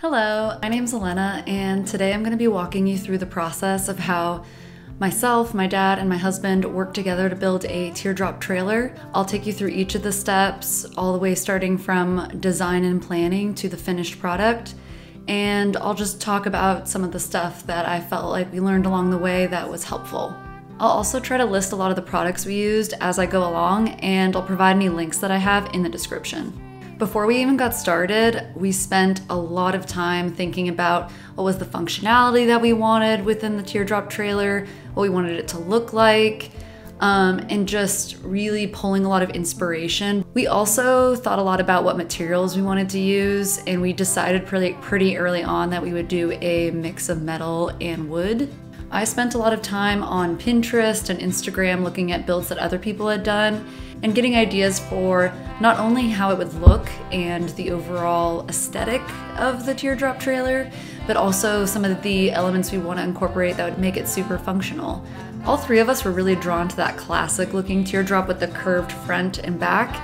Hello, my name's Elena, and today I'm going to be walking you through the process of how myself, my dad, and my husband worked together to build a teardrop trailer. I'll take you through each of the steps, all the way starting from design and planning to the finished product. And I'll just talk about some of the stuff that I felt like we learned along the way that was helpful. I'll also try to list a lot of the products we used as I go along, and I'll provide any links that I have in the description. Before we even got started, we spent a lot of time thinking about what was the functionality that we wanted within the teardrop trailer, what we wanted it to look like, um, and just really pulling a lot of inspiration. We also thought a lot about what materials we wanted to use, and we decided pretty, pretty early on that we would do a mix of metal and wood. I spent a lot of time on Pinterest and Instagram looking at builds that other people had done and getting ideas for not only how it would look and the overall aesthetic of the teardrop trailer, but also some of the elements we want to incorporate that would make it super functional. All three of us were really drawn to that classic looking teardrop with the curved front and back.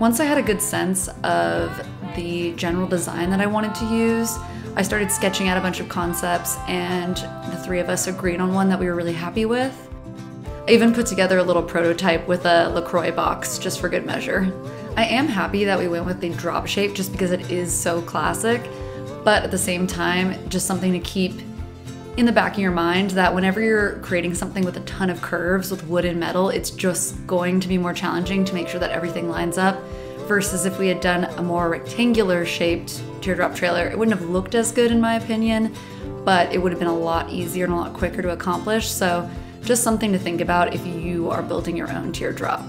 Once I had a good sense of the general design that I wanted to use, I started sketching out a bunch of concepts, and the three of us agreed on one that we were really happy with. I even put together a little prototype with a LaCroix box just for good measure. I am happy that we went with the drop shape just because it is so classic, but at the same time, just something to keep in the back of your mind that whenever you're creating something with a ton of curves with wood and metal, it's just going to be more challenging to make sure that everything lines up versus if we had done a more rectangular shaped teardrop trailer, it wouldn't have looked as good in my opinion, but it would have been a lot easier and a lot quicker to accomplish. So just something to think about if you are building your own teardrop.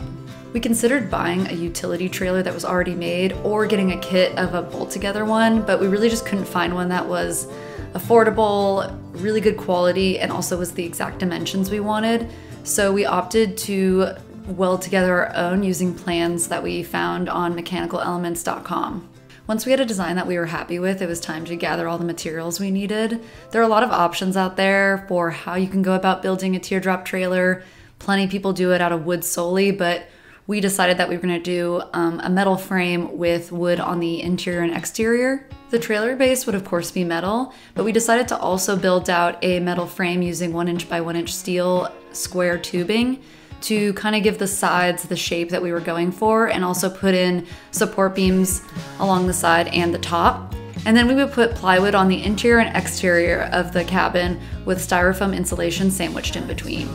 We considered buying a utility trailer that was already made or getting a kit of a bolt together one, but we really just couldn't find one that was affordable, really good quality, and also was the exact dimensions we wanted. So we opted to weld together our own using plans that we found on mechanicalelements.com. Once we had a design that we were happy with, it was time to gather all the materials we needed. There are a lot of options out there for how you can go about building a teardrop trailer. Plenty of people do it out of wood solely, but we decided that we were going to do um, a metal frame with wood on the interior and exterior. The trailer base would of course be metal, but we decided to also build out a metal frame using one inch by one inch steel square tubing to kind of give the sides the shape that we were going for and also put in support beams along the side and the top. And then we would put plywood on the interior and exterior of the cabin with styrofoam insulation sandwiched in between.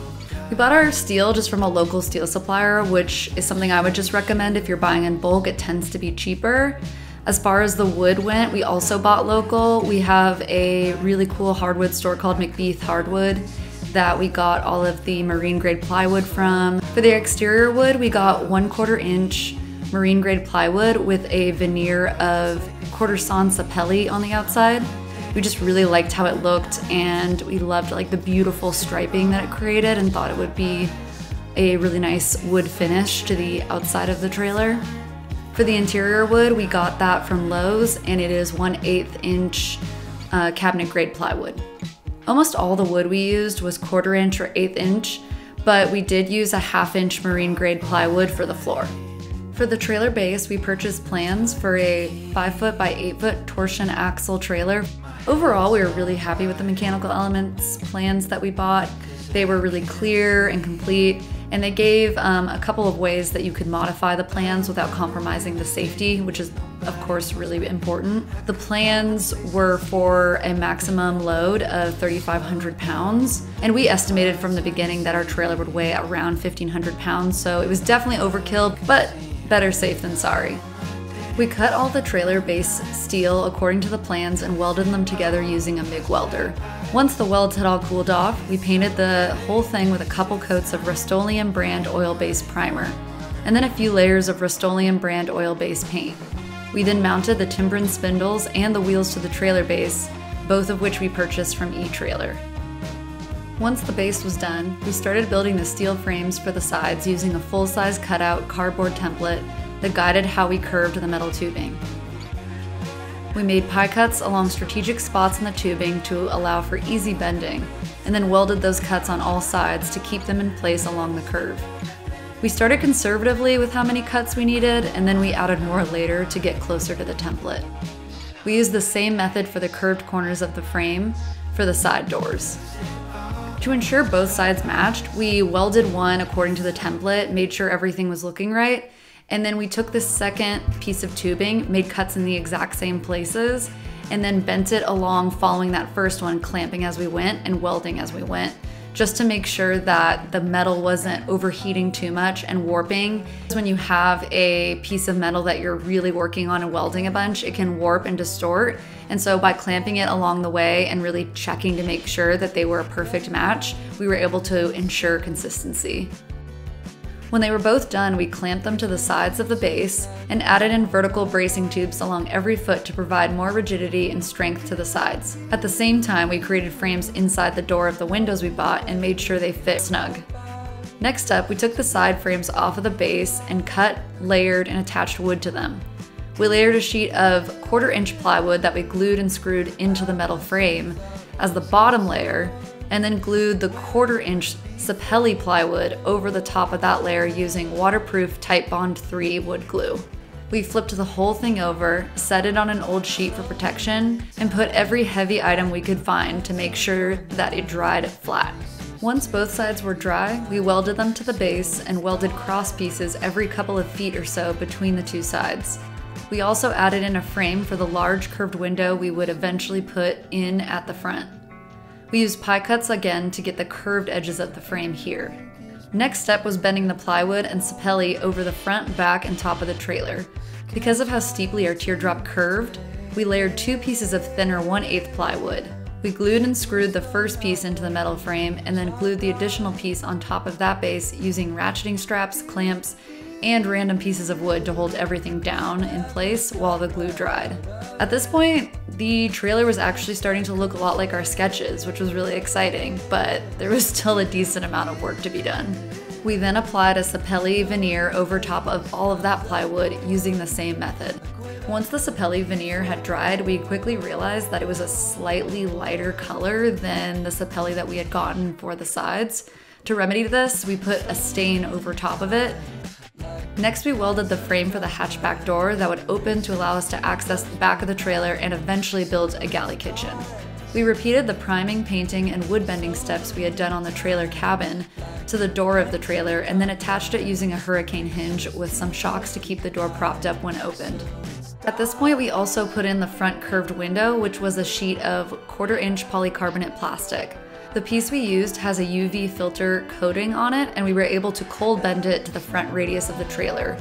We bought our steel just from a local steel supplier, which is something I would just recommend if you're buying in bulk. It tends to be cheaper. As far as the wood went, we also bought local. We have a really cool hardwood store called MacBeath Hardwood that we got all of the marine grade plywood from. For the exterior wood, we got one quarter inch marine grade plywood with a veneer of quarter sapele on the outside. We just really liked how it looked and we loved like the beautiful striping that it created and thought it would be a really nice wood finish to the outside of the trailer. For the interior wood, we got that from Lowe's and it is 1 8 inch uh, cabinet grade plywood. Almost all the wood we used was quarter inch or eighth inch, but we did use a half inch marine grade plywood for the floor. For the trailer base, we purchased plans for a 5 foot by 8 foot torsion axle trailer. Overall, we were really happy with the mechanical elements plans that we bought. They were really clear and complete, and they gave um, a couple of ways that you could modify the plans without compromising the safety, which is of course really important. The plans were for a maximum load of 3,500 pounds, and we estimated from the beginning that our trailer would weigh around 1,500 pounds, so it was definitely overkill, but better safe than sorry. We cut all the trailer base steel according to the plans and welded them together using a MIG welder. Once the welds had all cooled off, we painted the whole thing with a couple coats of Rust-Oleum brand oil-based primer, and then a few layers of Rust-Oleum brand oil-based paint. We then mounted the Timbren spindles and the wheels to the trailer base, both of which we purchased from eTrailer. Once the base was done, we started building the steel frames for the sides using a full-size cutout cardboard template that guided how we curved the metal tubing. We made pie cuts along strategic spots in the tubing to allow for easy bending, and then welded those cuts on all sides to keep them in place along the curve. We started conservatively with how many cuts we needed, and then we added more later to get closer to the template. We used the same method for the curved corners of the frame for the side doors. To ensure both sides matched, we welded one according to the template, made sure everything was looking right, and then we took the second piece of tubing, made cuts in the exact same places, and then bent it along following that first one, clamping as we went and welding as we went just to make sure that the metal wasn't overheating too much and warping. When you have a piece of metal that you're really working on and welding a bunch, it can warp and distort. And so by clamping it along the way and really checking to make sure that they were a perfect match, we were able to ensure consistency. When they were both done, we clamped them to the sides of the base and added in vertical bracing tubes along every foot to provide more rigidity and strength to the sides. At the same time, we created frames inside the door of the windows we bought and made sure they fit snug. Next up, we took the side frames off of the base and cut, layered, and attached wood to them. We layered a sheet of quarter inch plywood that we glued and screwed into the metal frame as the bottom layer and then glued the quarter inch Sapele plywood over the top of that layer using waterproof Titebond 3 wood glue. We flipped the whole thing over, set it on an old sheet for protection, and put every heavy item we could find to make sure that it dried flat. Once both sides were dry, we welded them to the base and welded cross pieces every couple of feet or so between the two sides. We also added in a frame for the large curved window we would eventually put in at the front. We used pie cuts again to get the curved edges of the frame here. Next step was bending the plywood and sapele over the front, back, and top of the trailer. Because of how steeply our teardrop curved, we layered two pieces of thinner 1 8 plywood. We glued and screwed the first piece into the metal frame and then glued the additional piece on top of that base using ratcheting straps, clamps, and random pieces of wood to hold everything down in place while the glue dried. At this point, the trailer was actually starting to look a lot like our sketches, which was really exciting, but there was still a decent amount of work to be done. We then applied a Sapele veneer over top of all of that plywood using the same method. Once the Sapele veneer had dried, we quickly realized that it was a slightly lighter color than the Sapele that we had gotten for the sides. To remedy this, we put a stain over top of it Next, we welded the frame for the hatchback door that would open to allow us to access the back of the trailer and eventually build a galley kitchen. We repeated the priming, painting, and wood bending steps we had done on the trailer cabin to the door of the trailer and then attached it using a hurricane hinge with some shocks to keep the door propped up when opened. At this point, we also put in the front curved window, which was a sheet of quarter inch polycarbonate plastic. The piece we used has a UV filter coating on it and we were able to cold bend it to the front radius of the trailer,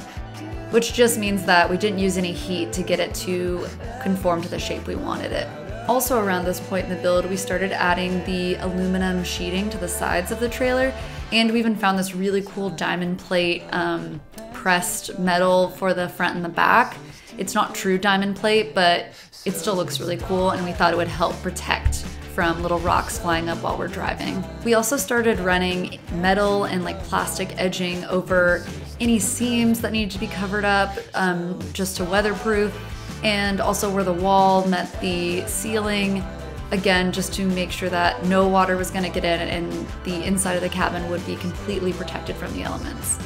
which just means that we didn't use any heat to get it to conform to the shape we wanted it. Also around this point in the build, we started adding the aluminum sheeting to the sides of the trailer and we even found this really cool diamond plate um, pressed metal for the front and the back. It's not true diamond plate, but it still looks really cool and we thought it would help protect from little rocks flying up while we're driving. We also started running metal and like plastic edging over any seams that needed to be covered up um, just to weatherproof and also where the wall met the ceiling again just to make sure that no water was going to get in and the inside of the cabin would be completely protected from the elements.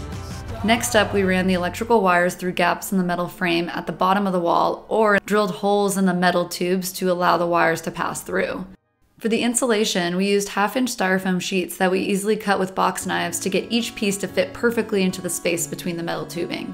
Next up, we ran the electrical wires through gaps in the metal frame at the bottom of the wall or drilled holes in the metal tubes to allow the wires to pass through. For the insulation, we used half inch styrofoam sheets that we easily cut with box knives to get each piece to fit perfectly into the space between the metal tubing.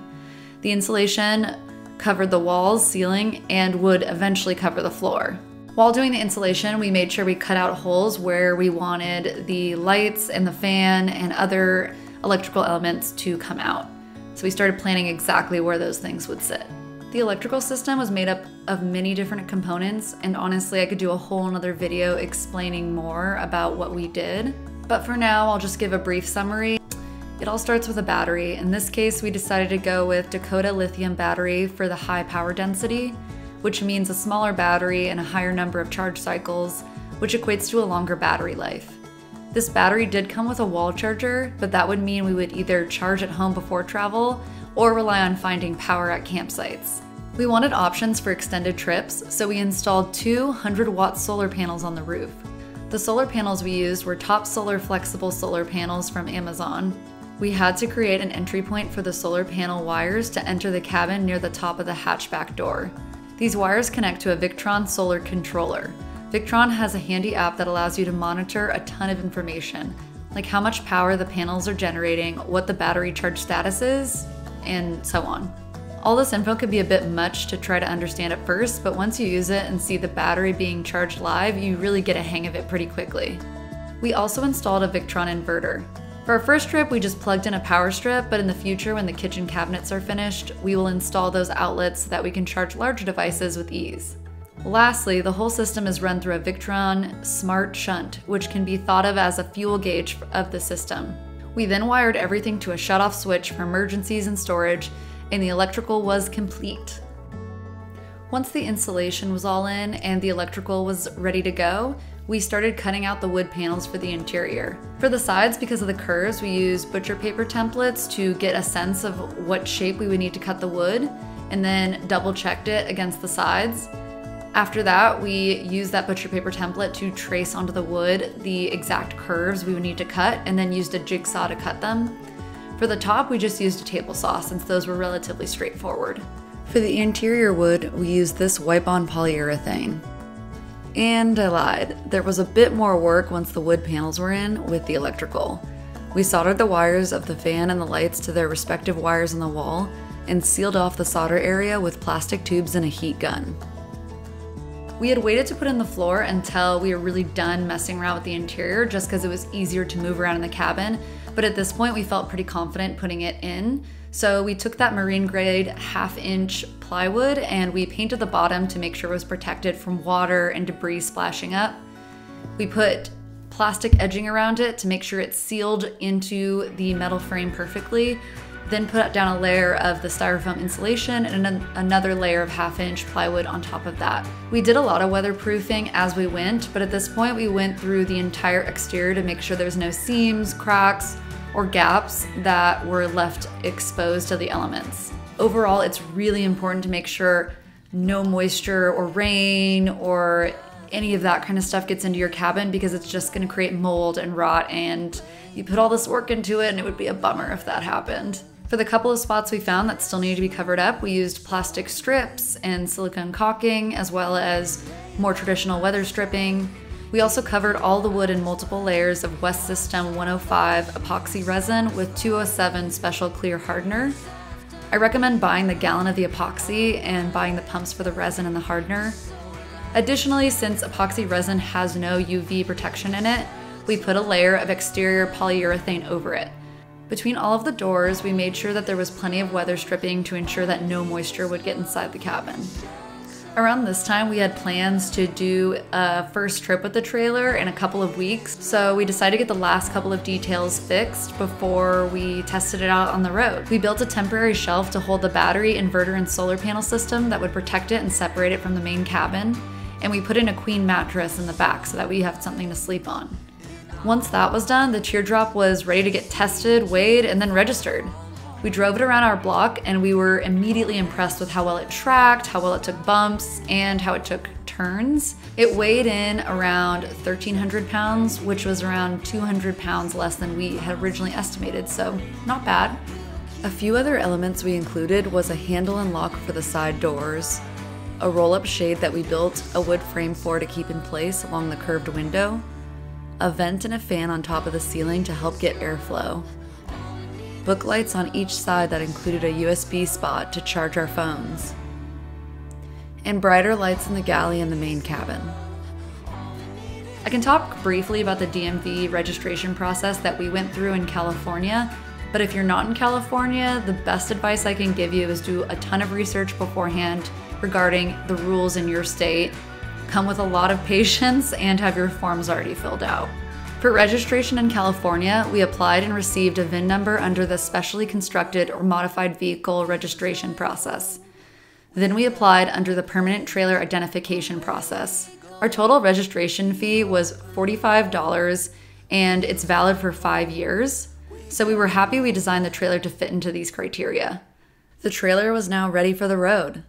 The insulation covered the walls, ceiling, and would eventually cover the floor. While doing the insulation, we made sure we cut out holes where we wanted the lights and the fan and other electrical elements to come out. So we started planning exactly where those things would sit. The electrical system was made up of many different components, and honestly, I could do a whole another video explaining more about what we did. But for now, I'll just give a brief summary. It all starts with a battery. In this case, we decided to go with Dakota lithium battery for the high power density, which means a smaller battery and a higher number of charge cycles, which equates to a longer battery life. This battery did come with a wall charger, but that would mean we would either charge at home before travel or rely on finding power at campsites. We wanted options for extended trips, so we installed two 100 watt solar panels on the roof. The solar panels we used were Top Solar flexible solar panels from Amazon. We had to create an entry point for the solar panel wires to enter the cabin near the top of the hatchback door. These wires connect to a Victron solar controller. Victron has a handy app that allows you to monitor a ton of information, like how much power the panels are generating, what the battery charge status is, and so on. All this info could be a bit much to try to understand at first, but once you use it and see the battery being charged live, you really get a hang of it pretty quickly. We also installed a Victron inverter. For our first trip, we just plugged in a power strip, but in the future, when the kitchen cabinets are finished, we will install those outlets so that we can charge larger devices with ease. Lastly, the whole system is run through a Victron Smart Shunt, which can be thought of as a fuel gauge of the system. We then wired everything to a shut-off switch for emergencies and storage, and the electrical was complete. Once the installation was all in and the electrical was ready to go, we started cutting out the wood panels for the interior. For the sides, because of the curves, we used butcher paper templates to get a sense of what shape we would need to cut the wood, and then double checked it against the sides. After that, we used that butcher paper template to trace onto the wood the exact curves we would need to cut and then used a jigsaw to cut them. For the top, we just used a table saw since those were relatively straightforward. For the interior wood, we used this wipe-on polyurethane. And I lied, there was a bit more work once the wood panels were in with the electrical. We soldered the wires of the fan and the lights to their respective wires on the wall and sealed off the solder area with plastic tubes and a heat gun. We had waited to put in the floor until we were really done messing around with the interior just because it was easier to move around in the cabin, but at this point we felt pretty confident putting it in. So we took that marine grade half inch plywood and we painted the bottom to make sure it was protected from water and debris splashing up. We put plastic edging around it to make sure it's sealed into the metal frame perfectly then put down a layer of the styrofoam insulation and an another layer of half inch plywood on top of that. We did a lot of weatherproofing as we went, but at this point we went through the entire exterior to make sure there's no seams, cracks, or gaps that were left exposed to the elements. Overall, it's really important to make sure no moisture or rain or any of that kind of stuff gets into your cabin because it's just gonna create mold and rot and you put all this work into it and it would be a bummer if that happened. For the couple of spots we found that still needed to be covered up, we used plastic strips and silicone caulking, as well as more traditional weather stripping. We also covered all the wood in multiple layers of West System 105 epoxy resin with 207 special clear hardener. I recommend buying the gallon of the epoxy and buying the pumps for the resin and the hardener. Additionally, since epoxy resin has no UV protection in it, we put a layer of exterior polyurethane over it. Between all of the doors, we made sure that there was plenty of weather stripping to ensure that no moisture would get inside the cabin. Around this time, we had plans to do a first trip with the trailer in a couple of weeks, so we decided to get the last couple of details fixed before we tested it out on the road. We built a temporary shelf to hold the battery, inverter, and solar panel system that would protect it and separate it from the main cabin, and we put in a queen mattress in the back so that we have something to sleep on. Once that was done, the teardrop was ready to get tested, weighed, and then registered. We drove it around our block and we were immediately impressed with how well it tracked, how well it took bumps, and how it took turns. It weighed in around 1,300 pounds, which was around 200 pounds less than we had originally estimated, so not bad. A few other elements we included was a handle and lock for the side doors, a roll-up shade that we built a wood frame for to keep in place along the curved window, a vent and a fan on top of the ceiling to help get airflow, book lights on each side that included a USB spot to charge our phones, and brighter lights in the galley and the main cabin. I can talk briefly about the DMV registration process that we went through in California, but if you're not in California, the best advice I can give you is do a ton of research beforehand regarding the rules in your state come with a lot of patience and have your forms already filled out. For registration in California, we applied and received a VIN number under the Specially Constructed or Modified Vehicle Registration process. Then we applied under the Permanent Trailer Identification process. Our total registration fee was $45 and it's valid for five years. So we were happy we designed the trailer to fit into these criteria. The trailer was now ready for the road.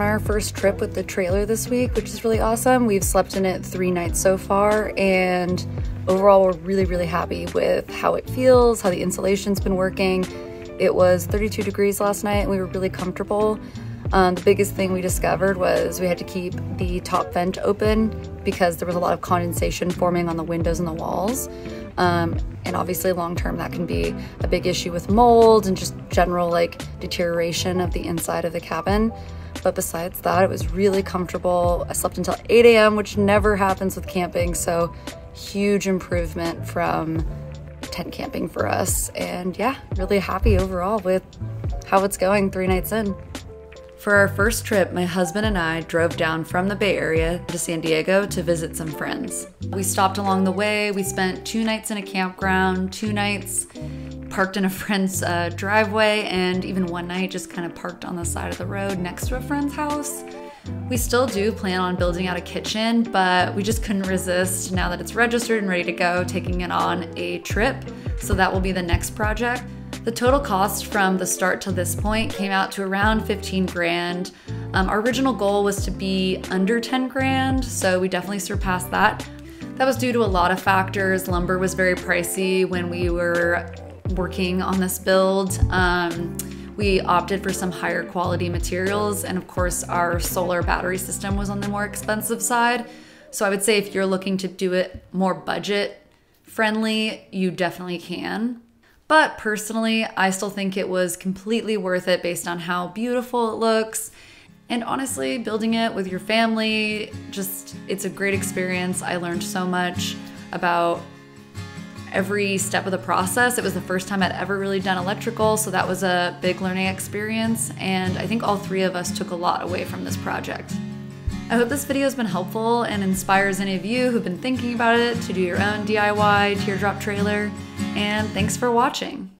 On our first trip with the trailer this week, which is really awesome. We've slept in it three nights so far, and overall, we're really, really happy with how it feels, how the insulation's been working. It was 32 degrees last night, and we were really comfortable. Um, the biggest thing we discovered was we had to keep the top vent open because there was a lot of condensation forming on the windows and the walls. Um, and obviously long term that can be a big issue with mold and just general like deterioration of the inside of the cabin. But besides that, it was really comfortable. I slept until 8 a.m., which never happens with camping. So huge improvement from tent camping for us. And yeah, really happy overall with how it's going three nights in. For our first trip, my husband and I drove down from the Bay Area to San Diego to visit some friends. We stopped along the way. We spent two nights in a campground, two nights parked in a friend's uh, driveway, and even one night just kind of parked on the side of the road next to a friend's house. We still do plan on building out a kitchen, but we just couldn't resist now that it's registered and ready to go, taking it on a trip. So that will be the next project. The total cost from the start to this point came out to around 15 grand. Um, our original goal was to be under 10 grand, so we definitely surpassed that. That was due to a lot of factors. Lumber was very pricey when we were working on this build. Um, we opted for some higher quality materials, and of course, our solar battery system was on the more expensive side. So I would say if you're looking to do it more budget friendly, you definitely can. But personally, I still think it was completely worth it based on how beautiful it looks. And honestly, building it with your family, just it's a great experience. I learned so much about every step of the process. It was the first time I'd ever really done electrical, so that was a big learning experience. And I think all three of us took a lot away from this project. I hope this video has been helpful and inspires any of you who've been thinking about it to do your own DIY teardrop trailer. And thanks for watching.